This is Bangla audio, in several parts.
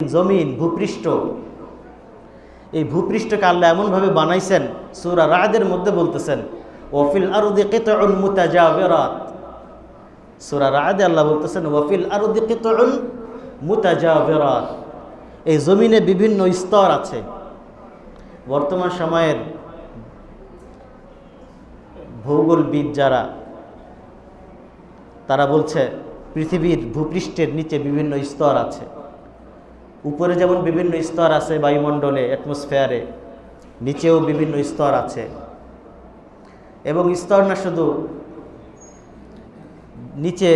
জমিন, ভূপৃষ্ঠ। এই ভূপৃষ্ঠকে আল্লাহ এমনভাবে বানাইছেন, সুরা রায়দের মধ্যে বলতেছেন ওফিল আরুদি কিতউন মুতাজাবিরাত সুরা রায়দে আল্লাহ বলতেছেন ওফিল আরুদি কিতউন মুতাজাবিরাত এই জমিনে বিভিন্ন স্তর আছে। বর্তমান সময়ের ভৌগোলবিদ যারা, তারা বলছে, পৃথিবীর ভূপৃষ্ঠের নিচে বিভিন্ন স্তর আছে। উপরে যেমন বিভিন্ন স্তর আছে বায়ুমণ্ডলে অ্যাটমসফেয়ারে নিচেও বিভিন্ন স্তর আছে। এবং স্তর না শুধু, নিচে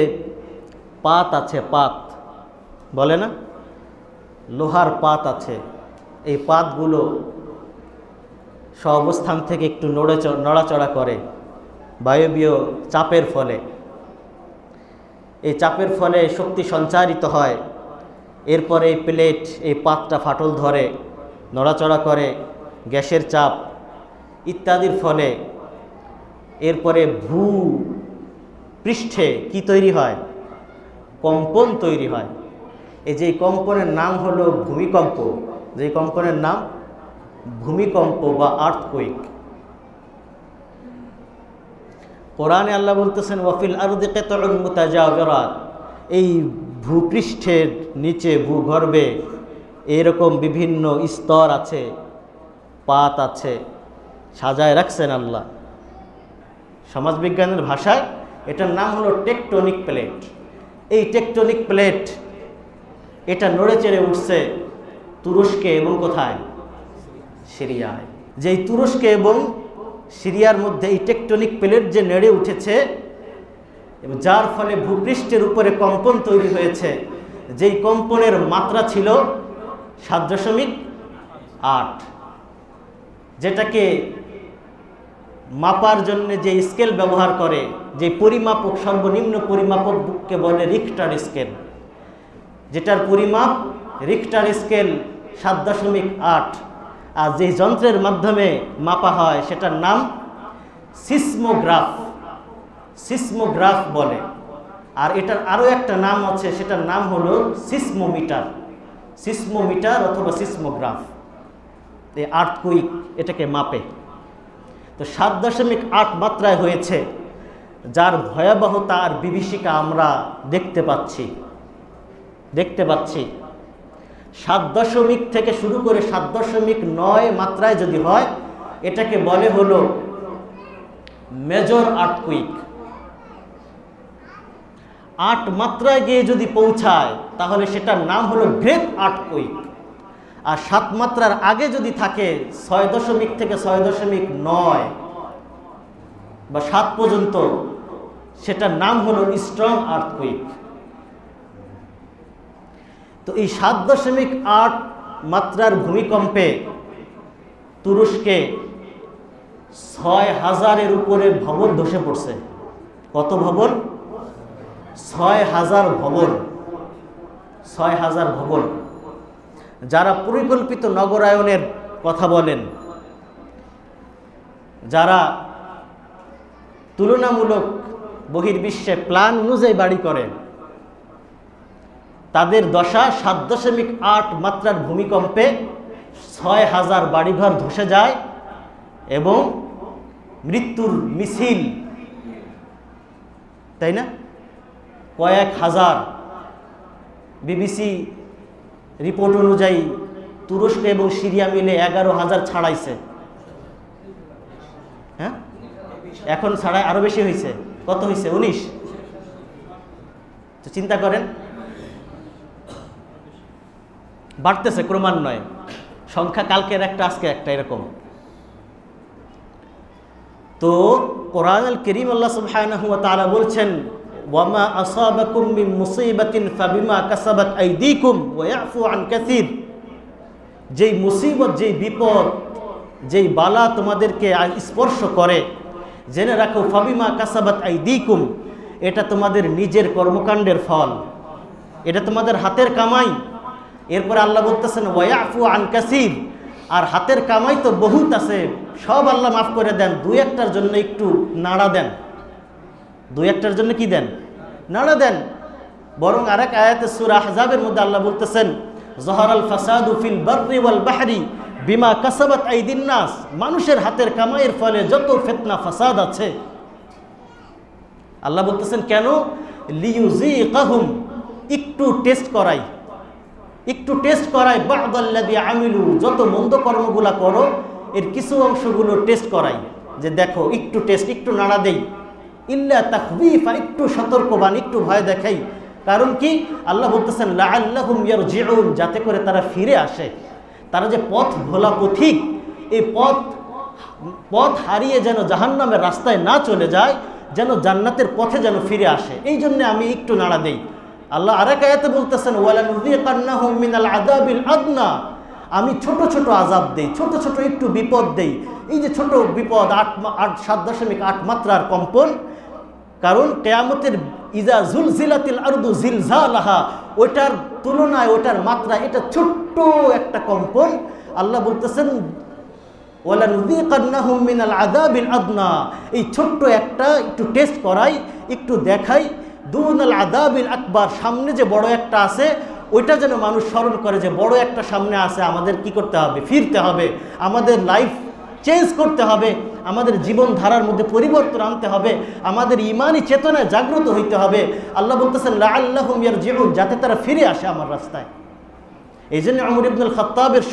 পাত আছে, পাত। বলে না? লোহার পাত আছে। এই পাতগুলো অবস্থান থেকে একটু নড়ে নড়াচড়া করে বায়বীয় চাপের ফলে। এই চাপের ফলে শক্তি সঞ্চারিত হয় এরপরে এই প্লেট, এই পাতটা ফাটল ধরে, নড়াচড়া করে, গ্যাসের চাপ ইত্যাদির ফলে এরপরে ভূ পৃষ্ঠে কি তৈরি হয়? কম্পন তৈরি হয়। এই যে কম্পনের নাম হলো ভূমিকম্প। যে কম্পনের নাম ভূমিকম্প বা আর্থকুইক কোরআনে আল্লাহ বলতেছেন ওয়াফিল আরদিকে মুতাজাবিরাত এই ভূপৃষ্ঠের নিচে ভূগর্ভে এরকম বিভিন্ন স্তর আছে, পাত আছে। সাজায় রাখছেন আল্লাহ। সমাজবিজ্ঞানের ভাষায় এটার নাম হলো টেকটনিক প্লেট। এই টেকটনিক প্লেট, এটা নড়ে চেড়ে উঠছে তুরস্কে এবং কোথায়? সিরিয়ায়। যেই তুরস্কে এবং সিরিয়ার মধ্যে এই টেকটনিক প্লেট যে নেড়ে উঠেছে এবং যার ফলে ভূপৃষ্ঠের উপরে কম্পন তৈরি হয়েছে। যেই কম্পনের মাত্রা ছিল সাত দশমিক আট। যেটাকে মাপার জন্য যে স্কেল ব্যবহার করে, যে পরিমাপক, সর্বনিম্ন পরিমাপককে বলে রিক্টার স্কেল যেটার পরিমাপ রিক্টার স্কেল সাত দশমিক আট। আর যে যন্ত্রের মাধ্যমে মাপা হয়, সেটার নাম সিসমোগ্রাফ সিসমোগ্রাফ বলে। আর এটার আরও একটা নাম আছে, সেটার নাম হলো সিসমোমিটার। সিসমোমিটার অথবা সিসমোগ্রাফ। এই আর্থকুইক এটাকে মাপে। তো সাত দশমিক আট মাত্রায় হয়েছে, যার ভয়াবহতা আর বিভীষিকা আমরা দেখতে পাচ্ছি। দেখতে পাচ্ছি। সাত দশমিক থেকে শুরু করে সাত দশমিক নয় মাত্রায় যদি হয়, এটাকে বলে হলো মেজর আর্থকুইক। আট মাত্রায় গিয়ে যদি পৌঁছায়, তাহলে সেটার নাম হলো গ্রেট আর্থকুইক। আর সাত মাত্রার আগে যদি থাকে, ছয় দশমিক থেকে ছয় দশমিক নয় বা সাত পর্যন্ত, সেটার নাম হলো স্ট্রং আর্থকুইক। তো এই সাত দশমিক আট মাত্রার ভূমিকম্পে তুরস্কে ছয় হাজারের উপরে ভবন ধসে পড়ছে। কত ভবন? ছয় হাজার ভবন, ছয় হাজার ভবন। যারা পরিকল্পিত নগরায়নের কথা বলেন, যারা তুলনামূলক বহির্বিশ্বে প্ল্যান অনুযায়ী বাড়ি করেন তাদের দশা সাত দশমিক আট মাত্রার ভূমিকম্পে ছয় হাজার বাড়িঘর ধসে যায় এবং মৃত্যুর মিছিল, তাই না? কয়েক হাজার বিবিসি রিপোর্ট অনুযায়ী তুরস্ক এবং সিরিয়া মিলে এগারো হাজার ছাড়াইছে। হ্যাঁ? এখন ছাড়াই আরও বেশি হয়েছে কত হয়েছে উনিশ। তো চিন্তা করেন, বাড়তেছে ক্রমান্বয়ে। সংখ্যা কালকের একটা, আজকে একটা, এরকম। তো কোরআন করিম আল্লাহ তাআলা বলছেন ওয়ামা আসাবাকুম মিন মুসিবাতিন ফাবিমা কাসাবাত আইদিকুম ওয়া ইয়াফু আন কাসীর যেই মুসিবত, যেই বিপদ, যেই বালা তোমাদেরকে স্পর্শ করে, জেনে রাখো, ফাবিমা কাসাবাত আইদিকুম এটা তোমাদের নিজের কর্মকাণ্ডের ফল। এটা তোমাদের হাতের কামাই। এরপরে আল্লাহ বলতেছেন ওয়াফু আন কাসির আর হাতের কামাই তো বহুত আছে। সব আল্লাহ মাফ করে দেন দু একটার জন্য একটু নাড়া দেন। দুই একটার জন্য কি দেন? নাড়া দেন। বরং আরেক আয়াতে সুরা আহজাবের মধ্যে আল্লাহ বলতেছেন জহরাল ফাসাদু ফিল বাররি ওয়াল বাহরি বিমা কাসাবাত আইদিন নাস। মানুষের হাতের কামাইয়ের ফলে যত ফেতনা, ফাসাদ আছে। আল্লাহ বলতেছেন, কেন? লিউজি কাহুম একটু টেস্ট করাই। একটু টেস্ট করাই বাদাল্লাদি আমিলু, যত মন্দ কর্মগুলা করো, এর কিছু অংশগুলো টেস্ট করাই। যে দেখো, একটু টেস্ট, একটু নাড়া দেই। ইল্লা তাকবিফা একটু সতর্কবান একটু ভয় দেখাই। কারণ কি? আল্লাহ বলতেছেন লা আল্লাহুম ইয়ারজিউন, যাতে করে তারা ফিরে আসে। তারা যে পথ ভোলা পথিক, এই পথ পথ হারিয়ে যেন জাহান্নামের রাস্তায় না চলে যায়, যেন জান্নাতের পথে যেন ফিরে আসে। এই জন্য আমি একটু নাড়া দেই। আল্লাহ আরেক আয়াতে বলতেছেন মিনাল আযাবিল আদনা। আমি ছোট ছোট আজাব দেই, ছোট ছোট একটু বিপদ দেই। এই যে ছোট বিপদ, আট আট, সাত দশমিক আট মাত্রার কম্পন কারণ কেয়ামতের ইজা জুল জুলজিলাতিল আরদু জিলজালাহা, ওইটার তুলনায়, ওইটার মাত্রা এটা ছোট্ট একটা কম্পন। আল্লাহ বলতেছেন মিনাল আযাবিল আদনা এই ছোট্ট একটা একটু টেস্ট করাই, একটু দেখাই। দুনাল আযাবিল আকবার সামনে যে বড় একটা আছে, ওইটা যেন মানুষ স্মরণ করে যে বড় একটা সামনে আছে, আমাদের কি করতে হবে? ফিরতে হবে। আমাদের লাইফ চেঞ্জ করতে হবে। আমাদের জীবন ধারার মধ্যে পরিবর্তন আনতে হবে, আমাদের ইমানই চেতনায় জাগ্রত হইতে হবে। আল্লাহ বলতেছেন লা আল্লাহুম ইয়ারজিউন যাতে তারা ফিরে আসে আমার রাস্তায়। এই জন্য অমর ইবনুল খত্তাবের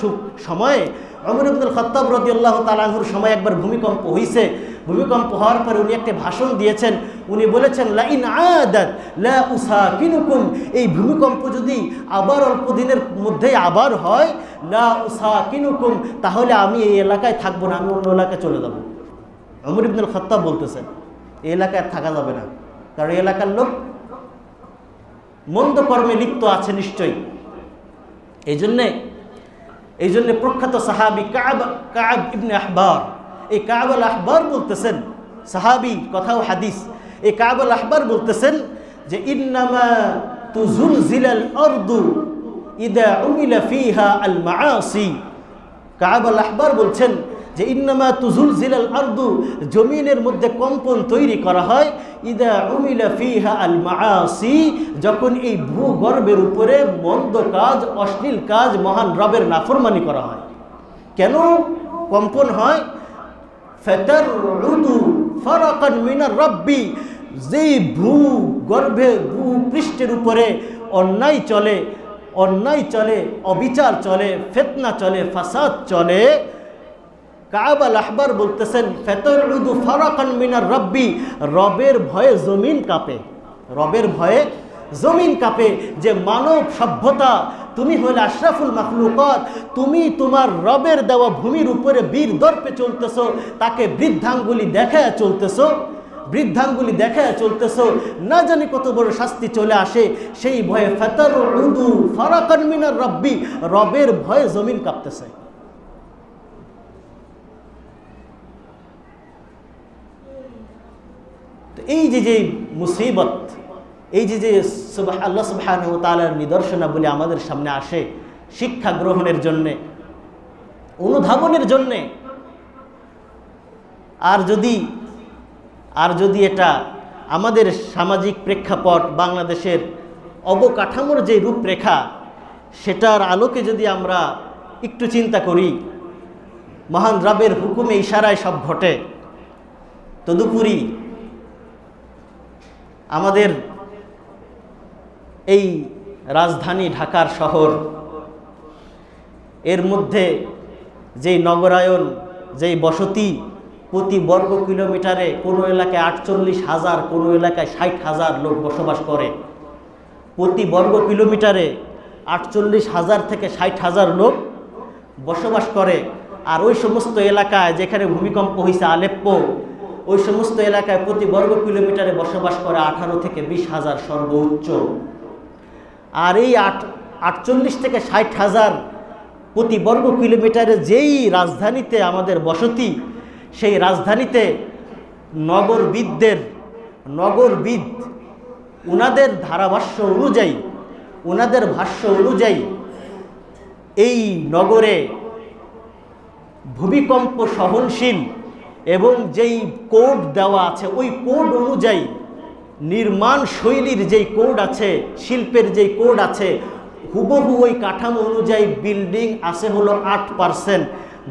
সময়ে অমর ইবনুল খত্তাব রদি আল্লাহ তালাহুর সময় একবার ভূমিকম্প হয়েছে ভূমিকম্প হওয়ার পরে উনি একটা ভাষণ দিয়েছেন। উনি বলেছেন, লাইন আদাত লা উসাকিনুকুম এই ভূমিকম্প যদি আবার অল্প দিনের মধ্যেই আবার হয়, লা উসাকিনুকুম তাহলে আমি এই এলাকায় থাকব না, আমি অন্য এলাকায় চলে যাব। অমর ইবনুল খত্তাব বলতেছেন এই এলাকায় থাকা যাবে না। কারণ এই এলাকার লোক মন্দ কর্মে লিপ্ত আছে নিশ্চয়ই। এই জন্যে এই জন্যে প্রখ্যাত সাহাবি কাব কাব ইবনে আহবার, এই কাব আল আহবার বলতেছেন, সাহাবি কথাও হাদিস, এই কাব আল আহবার বলতেছেন যে, ইন্নামা তুজুল জিলাল অর্দু ইদা উমিলা ফিহা আল মাআসি কাব আল বলছেন যে ইন্নামা তুজুল জিলাল আর্দু, জমিনের মধ্যে কম্পন তৈরি করা হয়, ইদা উমিলা ফিহা আল মাআসি, যখন এই ভূগর্ভের উপরে মন্দ কাজ, অশ্লীল কাজ, মহান রবের নাফরমানি করা হয়। কেন কম্পন হয়? ফেতার রুদু ফারাকান মিনার রব্বি, যেই ভূ গর্ভে ভূপৃষ্ঠের উপরে অন্যায় চলে অন্যায় চলে, অবিচার চলে, ফেতনা চলে, ফাসাদ চলে ভূমির উপরে বীর দর্পে চলতেছো, তাকে বৃদ্ধাঙ্গুলি দেখায় চলতেছো, বৃদ্ধাঙ্গুলি দেখায় চলতেছো, না জানি কত বড় শাস্তি চলে আসে, সেই ভয়ে ফেতর উদু ফারাকান মিনার রব্বি, রবের ভয়ে জমিন কাঁপতেছে। এই যে যে মুসিবত, এই যে যে আল্লাহ সুবহান তালার নিদর্শনাবলী আমাদের সামনে আসে শিক্ষা গ্রহণের জন্যে, অনুধাবনের জন্যে, আর যদি আর যদি এটা আমাদের সামাজিক প্রেক্ষাপট, বাংলাদেশের অবকাঠামোর যে রূপরেখা, সেটার আলোকে যদি আমরা একটু চিন্তা করি, মহান রাবের হুকুমে ইশারায় সব ঘটে, তদুপরি আমাদের এই রাজধানী ঢাকার শহর, এর মধ্যে যেই নগরায়ন যেই বসতি প্রতি বর্গ কিলোমিটারে কোনো এলাকায় আটচল্লিশ হাজার, কোনো এলাকায় ষাট হাজার লোক বসবাস করে। প্রতি বর্গ কিলোমিটারে আটচল্লিশ হাজার থেকে ষাট হাজার লোক বসবাস করে। আর ওই সমস্ত এলাকায় যেখানে ভূমিকম্প হয়েছে আলেপ্পো ওই সমস্ত এলাকায় প্রতি বর্গ কিলোমিটারে বসবাস করে আঠারো থেকে বিশ হাজার সর্বোচ্চ। আর এই আট, আটচল্লিশ থেকে ষাট হাজার প্রতি বর্গ কিলোমিটারে যেই রাজধানীতে আমাদের বসতি, সেই রাজধানীতে নগরবিদদের, নগরবিদ উনাদের ধারাভাষ্য অনুযায়ী, উনাদের ভাষ্য অনুযায়ী এই নগরে ভূমিকম্প সহনশীল এবং যেই কোড দেওয়া আছে, ওই কোড অনুযায়ী নির্মাণ শৈলীর যেই কোড আছে, শিল্পের যেই কোড আছে, হুবহু ওই কাঠামো অনুযায়ী বিল্ডিং আছে হলো আট পার্সেন্ট।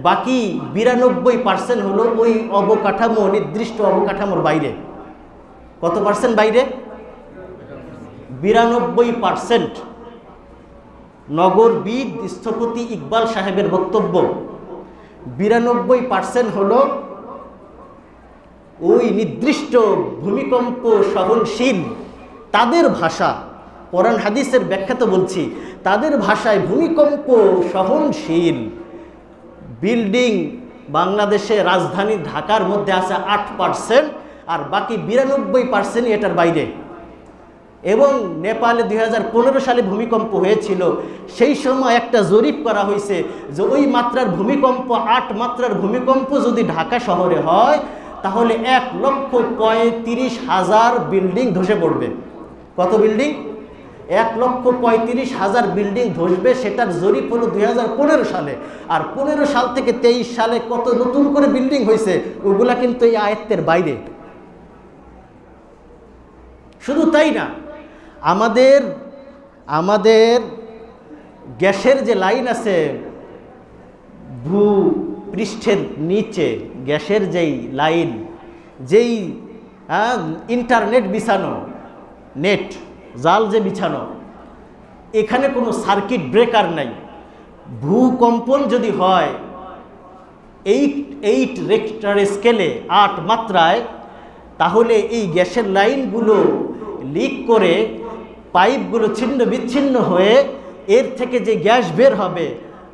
বাকি বিরানব্বই পার্সেন্ট হলো ওই অবকাঠামো, নির্দিষ্ট অবকাঠামোর বাইরে। কত পার্সেন্ট বাইরে? বিরানব্বই পার্সেন্ট। নগরবিদ স্থপতি ইকবাল সাহেবের বক্তব্য। বিরানব্বই পার্সেন্ট হলো ওই নির্দিষ্ট ভূমিকম্প সহনশীল, তাদের ভাষা, কোরআন হাদিসের ব্যাখ্যা তো বলছি, তাদের ভাষায় ভূমিকম্প সহনশীল। বিল্ডিং বাংলাদেশে রাজধানী ঢাকার মধ্যে আছে আট পার্সেন্ট আর বাকি বিরানব্বই পার্সেন্ট এটার বাইরে। এবং নেপালে দুই হাজার পনেরো সালে ভূমিকম্প হয়েছিল, সেই সময় একটা জরিপ করা হয়েছে যে ওই মাত্রার ভূমিকম্প, আট মাত্রার ভূমিকম্প যদি ঢাকা শহরে হয় তাহলে এক লক্ষ পঁয়ত্রিশ হাজার বিল্ডিং ধসে পড়বে। কত বিল্ডিং? এক লক্ষ পঁয়ত্রিশ হাজার বিল্ডিং ধসবে, সেটার জরিপ হলো দুই সালে। আর পনেরো সাল থেকে তেইশ সালে কত নতুন করে বিল্ডিং হয়েছে, ওগুলা কিন্তু এই আয়ত্তের বাইরে। শুধু তাই না, আমাদের আমাদের গ্যাসের যে লাইন আছে, ভূ পৃষ্ঠের নিচে, গ্যাসের যেই লাইন, যেই ইন্টারনেট বিছানো, নেট, জাল যে বিছানো, এখানে কোনো সার্কিট ব্রেকার নাই। ভূকম্পন যদি হয় এইট এইট রেক্টার স্কেলে আট মাত্রায়, তাহলে এই গ্যাসের লাইনগুলো লিক করে পাইপগুলো ছিন্ন বিচ্ছিন্ন হয়ে, এর থেকে যে গ্যাস বের হবে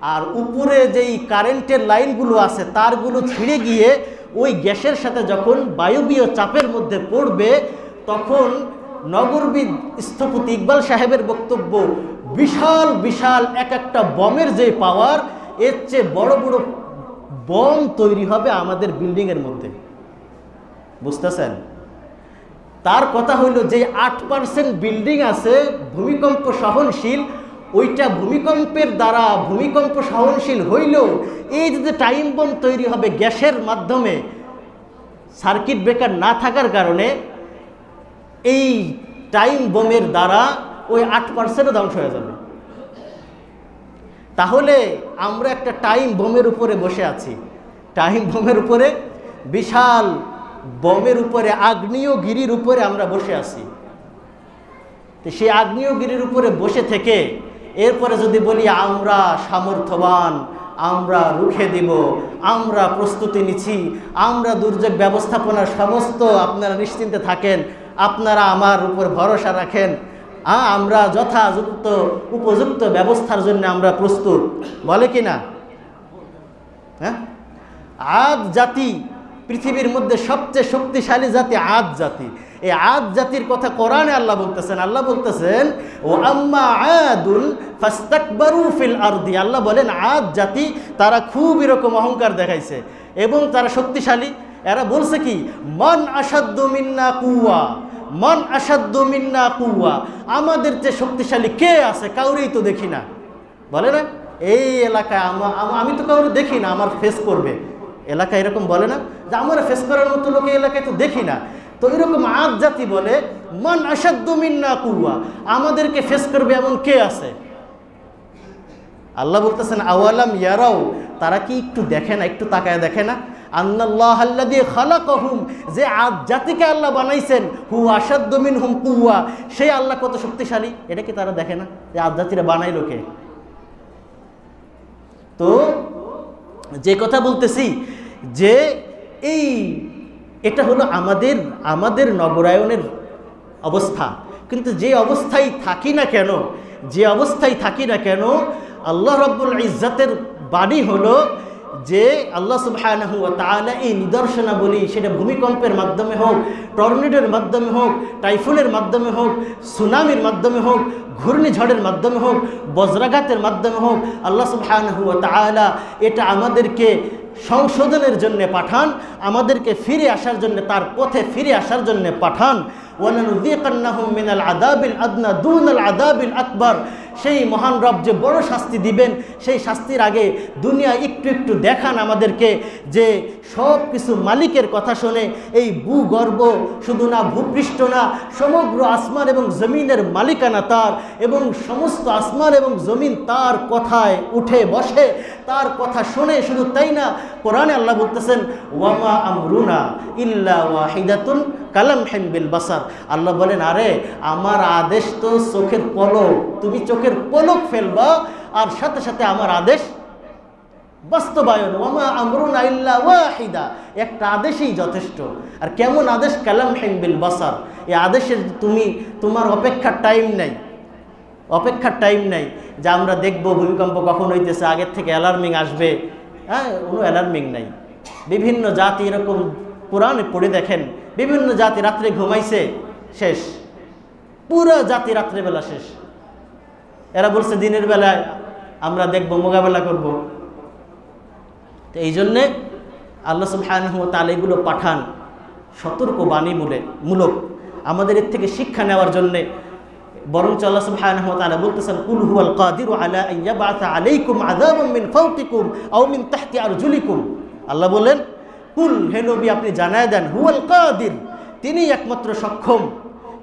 আর উপরে যেই কারেন্টের লাইনগুলো আছে, তারগুলো ছিঁড়ে গিয়ে ওই গ্যাসের সাথে যখন বায়বীয় চাপের মধ্যে পড়বে, তখন নগরবিদ স্থপতি ইকবাল সাহেবের বক্তব্য বিশাল বিশাল এক একটা বমের যে পাওয়ার এর চেয়ে বড় বড় বম তৈরি হবে আমাদের বিল্ডিংয়ের মধ্যে। বুঝতেছেন? তার কথা হইল যে আট পার্সেন্ট বিল্ডিং আছে, ভূমিকম্প সহনশীল ওইটা ভূমিকম্পের দ্বারা ভূমিকম্প সহনশীল হইলেও এই যে টাইম বম তৈরি হবে গ্যাসের মাধ্যমে, সার্কিট ব্রেকার না থাকার কারণে এই টাইম বোমের দ্বারা ওই আট পার্সেন্টও ধ্বংস হয়ে যাবে। তাহলে আমরা একটা টাইম বোমের উপরে বসে আছি। টাইম বোমের উপরে, বিশাল বমের উপরে, আগ্নেয়গিরির উপরে আমরা বসে আছি। তো সেই আগ্নেয়গিরির উপরে বসে থেকে এরপরে যদি বলি, আমরা সামর্থ্যবান, আমরা রুখে দিব, আমরা প্রস্তুতি নিচ্ছি, আমরা দুর্যোগ ব্যবস্থাপনার সমস্ত আপনারা নিশ্চিন্তে থাকেন, আপনারা আমার উপর ভরসা রাখেন। আমরা যথাযুক্ত, উপযুক্ত ব্যবস্থার জন্য আমরা প্রস্তুত। বলে কি না? হ্যাঁ? আজ জাতি পৃথিবীর মধ্যে সবচেয়ে শক্তিশালী জাতি আদ জাতি। এই আদ জাতির কথা কোরআনে আল্লাহ বলতেছেন। আল্লাহ বলতেছেন, ও আম্মা আদুল ফাস্তাকবারু ফিল আরদি। আল্লাহ বলেন, আদ জাতি, তারা খুব এরকম অহংকার দেখাইছে এবং তারা শক্তিশালী। এরা বলছে কি, মন আসাদ্দ মিন্না কুয়া মন আসাদ্দ মিন্না কুয়া আমাদের চেয়ে শক্তিশালী কে আছে? কাউরেই তো দেখি না। বলে না? এই এলাকায় আমি তো কাউরে দেখি না, আমার ফেস করবে। এলাকা এরকম বলে না? যে আমরা ফেস করার মতো লোক এই এলাকায় তো দেখি না। তো এরকম আদ জাতি বলে, মন আসাদ্দমিন্না কুয়া আমাদেরকে ফেস করবে এমন কে আছে? আল্লাহ বলতেছেন, আওয়ালাম ইয়ারাও তারা কি একটু দেখে না, একটু তাকায় দেখে না? আল্লাহ আল্লাহ দিয়ে খালা কহুম যে আজ জাতিকে আল্লাহ বানাইছেন হু আসাদ্দমিন হুম কুয়া সেই আল্লাহ কত শক্তিশালী? এটা কি তারা দেখে না? যে আজ জাতিরা বানাইলো কে? তো, যে কথা বলতেছি, যে এই এটা হলো আমাদের আমাদের নগরায়নের অবস্থা। কিন্তু যে অবস্থায় থাকি না কেন, যে অবস্থায় থাকি না কেন, আল্লাহ রব্বুল ইজ্জাতের বাণী হলো যে আল্লাহ সুবহানাহু ওয়া তাআলা এই নিদর্শনাবলী, সেটা ভূমিকম্পের মাধ্যমে হোক, টর্নেডোর মাধ্যমে হোক, টাইফুনের মাধ্যমে হোক, সুনামির মাধ্যমে হোক, ঘূর্ণিঝড়ের মাধ্যমে হোক, বজ্রাঘাতের মাধ্যমে হোক, আল্লাহ সুবহানাহু ওয়া তাআলা এটা আমাদেরকে সংশোধনের জন্য পাঠান আমাদেরকে ফিরে আসার জন্য তার পথে ফিরে আসার জন্য পাঠান। মিনাল আদনা দুনাল আকবার। সেই মহান রব যে বড় শাস্তি দিবেন, সেই শাস্তির আগে দুনিয়া একটু একটু দেখান আমাদেরকে যে সব কিছু মালিকের কথা শুনে এই ভূগর্ভ শুধু না, ভূপৃষ্ঠ না, সমগ্র আসমান এবং জমিনের মালিকানা তার এবং সমস্ত আসমান এবং জমিন তার কথায় উঠে বসে, তার কথা শুনে শুধু তাই না, কোরআনে আল্লাহ বলতেছেন ওয়ামা আমরুনা ইল্লা ওয়াহিদাতুন কালাম হেমবিল বাসার। আল্লাহ বলেন, আরে, আমার আদেশ তো চোখের পলক। তুমি চোখের পলক ফেলবা, আর সাথে সাথে আমার আদেশ বাস্তবায়ন। ওমা আমরুন ওয়াহিদা। একটা আদেশই যথেষ্ট। আর কেমন আদেশ? কালাম হেমবিল বাসার। এই আদেশের তুমি, তোমার অপেক্ষার টাইম নাই। অপেক্ষার টাইম নাই যে আমরা দেখব ভূমিকম্প কখন হইতেছে, আগের থেকে অ্যালার্মিং আসবে। হ্যাঁ কোনো অ্যালার্মিং নাই। বিভিন্ন জাতি এরকম পুরাণে পড়ে দেখেন বিভিন্ন জাতি রাত্রে ঘুমাইছে, শেষ। পুরো জাতি রাত্রেবেলা শেষ। এরা বলছে, দিনের বেলায় আমরা দেখব, মোকাবেলা করব। তো এই জন্যে আল্লাহ তাআলা এগুলো পাঠান সতর্ক বাণী মূলে মূলক। আমাদের এর থেকে শিক্ষা নেওয়ার জন্যে বরঞ্চ আল্লাহ সুবহানাহু বলতেছেন, কুল হুয়াল কাদিরু আলা আন ইয়াবআথা আলাইকুম আযাবাম মিন ফাওকিকুম মিন আল্লাহ বলেন কুল, হে নবী, আপনি জানায় দেন, হুয়াল কাদির, তিনি একমাত্র সক্ষম,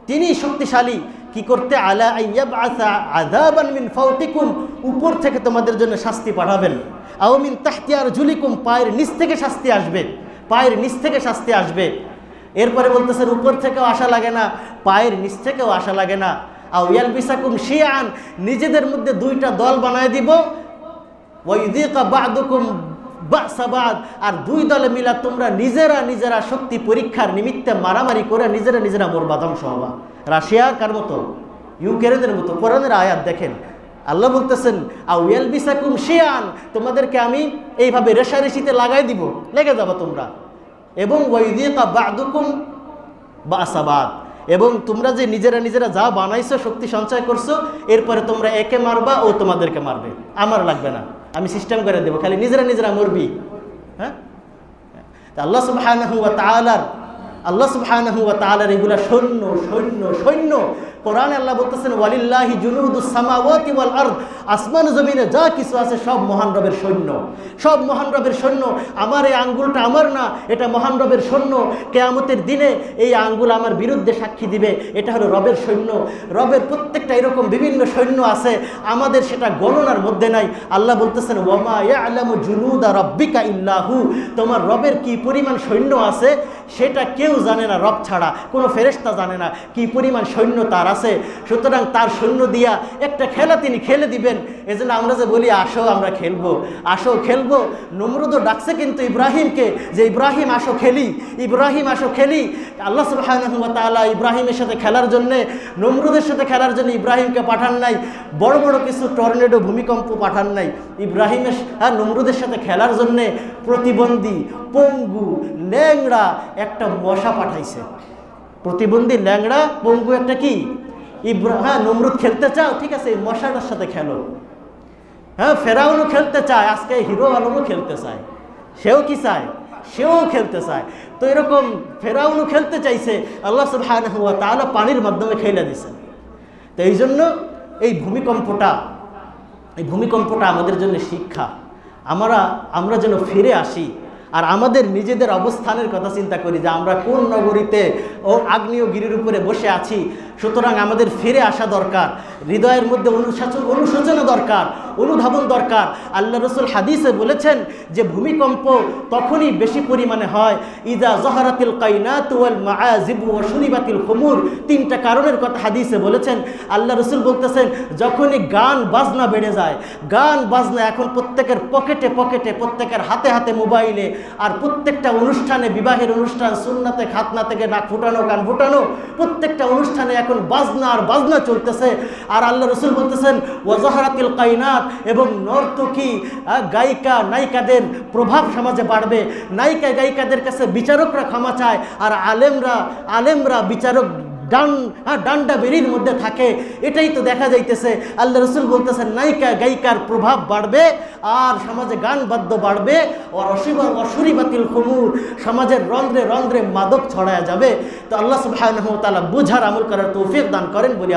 তিনি শক্তিশালী। কি করতে? আলা আইয়াবআথা আযাবান মিন ফাওকিকুম উপর থেকে তোমাদের জন্য শাস্তি পাঠাবেন। আও মিন তাহতি আরজুলিকুম, পায়ের নিচ থেকে শাস্তি আসবে, পায়ের নিচ থেকে শাস্তি আসবে। এরপরে বলতেছেন উপর থেকেও আশা লাগে না, পায়ের নিচ থেকেও আশা লাগে না। আউয়াল বিসাকুম শিয়ান, নিজেদের মধ্যে দুইটা দল বানায় দিব। ওয়াইদিকা বাদুকুম বাসাবাদ আর দুই দলে মিলা তোমরা নিজেরা নিজেরা শক্তি পরীক্ষার নিমিত্তে মারামারি করে নিজেরা নিজেরা মোর ধ্বংস হবা। রাশিয়া কার মতো? ইউক্রেনের মতো। কোরআনের আয়াত দেখেন। আল্লাহ বলতেছেন আউয়াল বিসাকুম শিয়ান তোমাদেরকে আমি এইভাবে রেশারেশিতে লাগাই দিব, লেগে যাব তোমরা। এবং ওয়াইদিকা বাদুকুম বাসাবাদ এবং তোমরা যে নিজেরা নিজেরা যা বানাইছো, শক্তি সঞ্চয় করছ, এরপরে তোমরা একে মারবা ও তোমাদেরকে মারবে। আমার লাগবে না। আমি সিস্টেম করে দেবো। খালি নিজেরা নিজেরা মরবি। হ্যাঁ? আল্লাহ সুবহানাহু ওয়া তাআলার আল্লাহ সুবহানাহু ওয়া তাআলার এগুলা সৈন্য সৈন্য সৈন্য কোরআনে আল্লাহ বলতেছেন, ওয়ালিল্লাহি জুনুদুস সামাওয়াতি ওয়াল আরদ আসমান জমিনে যা কিছু আছে সব মহান রবের সৈন্য। সব মহান রবের সৈন্য, আমার এই আঙ্গুলটা আমার না, এটা মহান রবের সৈন্য। কেয়ামতের দিনে এই আঙ্গুল আমার বিরুদ্ধে সাক্ষী দিবে, এটা হলো রবের সৈন্য। রবের প্রত্যেকটা এরকম বিভিন্ন সৈন্য আছে, আমাদের সেটা গণনার মধ্যে নাই। আল্লাহ বলতেছেন, ওয়ামা ইয়ালামু জুনুদা রব্বিকা ইল্লাহু তোমার রবের কি পরিমাণ সৈন্য আছে, সেটা কেউ জানে না রব ছাড়া, কোনো ফেরেশতা জানে না কি পরিমাণ সৈন্য তার আছে, সুতরাং তার সৈন্য দিয়া একটা খেলা তিনি খেলে দিবেন। এজন্য আমরা যে বলি, আসো, আমরা খেলব। আসো, খেলব। নমরুদও ডাকছে কিন্তু ইব্রাহিমকে যে, ইব্রাহিম, আসো, খেলি। ইব্রাহিম, আসো, খেলি। আল্লাহ ওয়া ইব্রাহিমের সাথে খেলার জন্য, নমরুদের সাথে খেলার জন্য ইব্রাহিমকে পাঠান নাই। বড় বড় কিছু টর্নেডো, ভূমিকম্প পাঠান নাই। ইব্রাহিমের হ্যাঁ নমরুদের সাথে খেলার জন্যে প্রতিবন্ধী, পঙ্গু, ল্যাংড়া একটা মশা পাঠাইছে। প্রতিবন্ধী, ল্যাংড়া, পঙ্গু একটা কি? ইব্রা হ্যাঁ নমরুদ খেলতে চাও? ঠিক আছে, এই মশাটার সাথে খেলো। হ্যাঁ ফেরাউনও খেলতে চায়, আজকে হিরো আলমও খেলতে চায়। সেও কি চায়? সেও খেলতে চায়। তো এরকম ফেরাউনও খেলতে চাইছে, আল্লাহ সুবহানাহু ওয়া তাআলা পানির মাধ্যমে খেলে দিছে। তো এই জন্য এই ভূমিকম্পটা এই ভূমিকম্পটা আমাদের জন্য শিক্ষা। আমরা আমরা যেন ফিরে আসি, আর আমাদের নিজেদের অবস্থানের কথা চিন্তা করি যে আমরা কোন নগরীতে ও আগ্নেয়গিরির উপরে বসে আছি সুতরাং আমাদের ফিরে আসা দরকার, হৃদয়ের মধ্যে অনুশাসন অনুশোচনা দরকার, অনুধাবন দরকার। আল্লাহ রসুল হাদিসে বলেছেন যে ভূমিকম্প তখনই বেশি পরিমাণে হয় ইদা জহরাতিল কাইনাত ওয়াল মাআজিবু ওয়া তিনটা কারণের কথা হাদিসে বলেছেন। আল্লাহ রসুল বলতেছেন, যখনই গান বাজনা বেড়ে যায়, গান বাজনা এখন প্রত্যেকের পকেটে পকেটে, প্রত্যেকের হাতে হাতে মোবাইলে, আর প্রত্যেকটা অনুষ্ঠানে, বিবাহের অনুষ্ঠান, সুন্নাতে খাতনা থেকে নাক ফুটানো গান ফুটানো, প্রত্যেকটা অনুষ্ঠানে এখন বাজনা আর বাজনা চলতেছে। আর আল্লাহ রসুল বলতেছেন, ওয়াজাহারাতিল কাইনাত এবং নর্তকী গায়িকা, নায়িকাদের প্রভাব সমাজে বাড়বে। নায়িকা গায়িকাদের কাছে বিচারকরা ক্ষমা চায়, আর আলেমরা আলেমরা বিচারক ডান ডান্ডা বেরির মধ্যে থাকে। এটাই তো দেখা যাইতেছে। আল্লাহ রসুল বলতেছেন, নায়িকা গায়িকার প্রভাব বাড়বে আর সমাজে গান বাদ্য বাড়বে। ও অশুভ অসুরি বাতিল কুমুর সমাজের রন্ধ্রে রন্ধ্রে মাদক ছড়ায় যাবে। তো আল্লাহ সুবাহ তালা বুঝার আমল করার তৌফিক দান করেন বলি